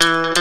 you